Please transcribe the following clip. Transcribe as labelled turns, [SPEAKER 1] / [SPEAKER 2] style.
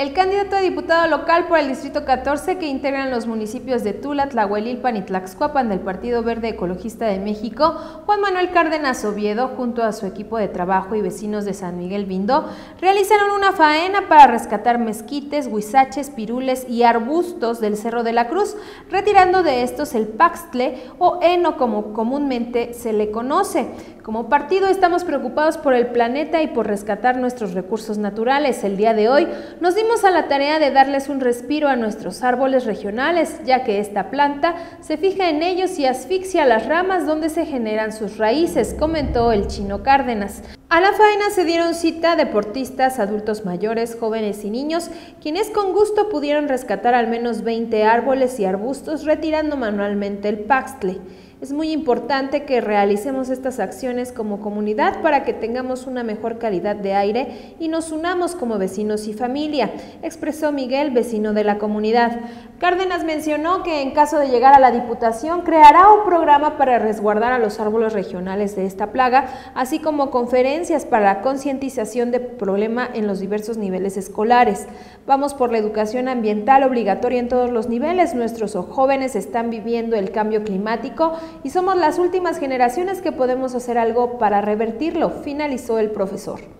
[SPEAKER 1] El candidato a diputado local por el Distrito 14 que integran los municipios de Tula, Tlahuelilpan y Tlaxcuapan del Partido Verde Ecologista de México, Juan Manuel Cárdenas Oviedo, junto a su equipo de trabajo y vecinos de San Miguel Bindó, realizaron una faena para rescatar mezquites, huizaches, pirules y arbustos del Cerro de la Cruz, retirando de estos el paxtle o heno como comúnmente se le conoce. Como partido estamos preocupados por el planeta y por rescatar nuestros recursos naturales. El día de hoy nos dimos a la tarea de darles un respiro a nuestros árboles regionales, ya que esta planta se fija en ellos y asfixia las ramas donde se generan sus raíces, comentó el chino Cárdenas. A la faena se dieron cita deportistas, adultos mayores, jóvenes y niños, quienes con gusto pudieron rescatar al menos 20 árboles y arbustos retirando manualmente el paxtle. Es muy importante que realicemos estas acciones como comunidad para que tengamos una mejor calidad de aire y nos unamos como vecinos y familia, expresó Miguel, vecino de la comunidad. Cárdenas mencionó que en caso de llegar a la Diputación creará un programa para resguardar a los árboles regionales de esta plaga, así como conferencias para la concientización del problema en los diversos niveles escolares. Vamos por la educación ambiental obligatoria en todos los niveles. Nuestros jóvenes están viviendo el cambio climático y somos las últimas generaciones que podemos hacer algo para revertirlo, finalizó el profesor.